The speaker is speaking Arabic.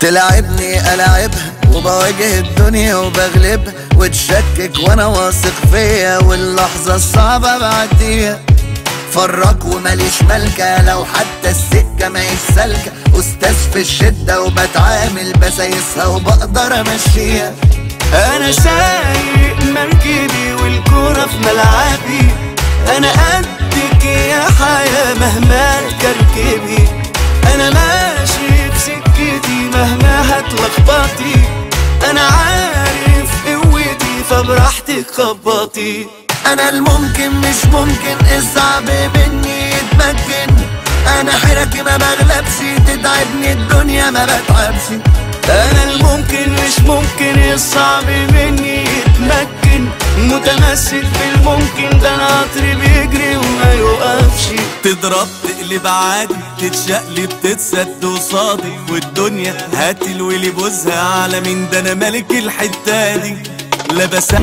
تلعبني ألعبها وبواجه الدنيا وبغلبها وتشكك وأنا واثق فيا واللحظة الصعبة بعديها فرق وماليش ملكة. لو حتى السكة ماهيش سالكة. أستاذ في الشدة وبتعامل بسايسها وبقدر أمشيها. أنا سايق مركبي والكرة في ملعبي. أنا قدك يا حياة مهما ماشي في سكتي هتلخبطي أنا عارف قوتي فبراحتك خبطي أنا الممكن مش ممكن الصعب مني يتمكن. أنا حيرتي ما بغلبش تتعبني الدنيا ما بتعبش. أنا الممكن مش ممكن الصعب مني يتمكن. متمسك بالممكن ده أنا قطري بيجري تضرب تقلب عادي تتشقلب تتسد وصادي والدنيا هات الولي بوزها على مين؟ ده أنا ملك الحتة دي. لا بسح